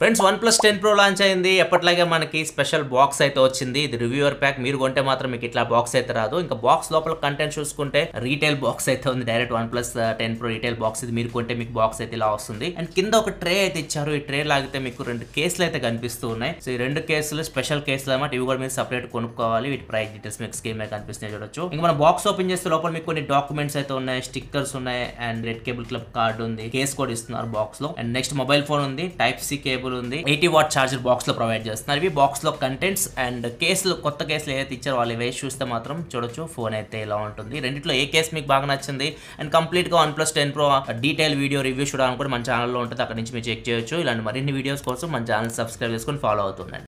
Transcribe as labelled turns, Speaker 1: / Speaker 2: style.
Speaker 1: Friends one plus ten pro launch అయింది. ఎప్పటిలాగే మనకి స్పెషల్ బాక్స్ అయితే వచ్చింది. ఇది రివ్యూవర్ ప్యాక్. మీరు కొంటే మాత్రం మీకు ఇట్లా బాక్స్ అయితే రాదు. ఇంకా బాక్స్ లోపల కంటెంట్ చూసుకుంటే రీటైల్ బాక్స్ అయితే ఉంది. Direct one plus ten pro retail box ఇది మీరు కొంటే మీకు బాక్స్ అయితే ఇలా వస్తుంది. అండ్ కింద ఒక ట్రే అయితే ఇచ్చారు. ఈ ట్రే లాగితే మీకు రెండు కేసులు అయితే కనిపిస్తూ ఉన్నాయి. సో ఈ రెండు కేసులు స్పెషల్ కేసులు అన్నమాట. ఇవి కూడా మీరు సపరేట్ కొనుక్కోవాలి. వీటి ప్రైస్ డీటెయిల్స్ మీకు స్కీమ్ మీద కనిపిస్తున్నాయి చూడొచ్చు. ఇంకా మన బాక్స్ ఓపెన్ చేస్తే లోపల మీకు కొన్ని డాక్యుమెంట్స్ అయితే ఉన్నాయి. స్టిక్కర్స్ ఉన్నాయి. And red cable club card ఉంది. కేస్ కూడా ఇస్తున్నారు బాక్స్లో. అండ్ నెక్స్ట్ మొబైల్ ఫోన్ ఉంది. టైప్ సి కేబుల్ ఉంది. ఎయిటీ వాట్ చార్జర్ బాక్స్లో ప్రొవైడ్ చేస్తున్నారు. ఇవి బాక్స్లో కంటెంట్స్ అండ్ కేసులు కొత్త కేసులు ఏదైతే ఇచ్చారో వాళ్ళు వేసి చూస్తే మాత్రం చూడొచ్చు. ఫోన్ అయితే ఇలా ఉంటుంది. రెండిట్లో ఏ కేసు మీకు బాగా నచ్చింది? అండ్ కంప్లీట్గా one plus ten pro detail video review చూడడానికి కూడా మన ఛానల్లో ఉంటుంది. అక్కడ నుంచి మీరు చెక్ చేయొచ్చు. ఇలాంటి మరిన్ని వీడియోస్ కోసం మన ఛానల్ సబ్స్క్రైబ్ చేసుకొని ఫాలో అవుతుండండి.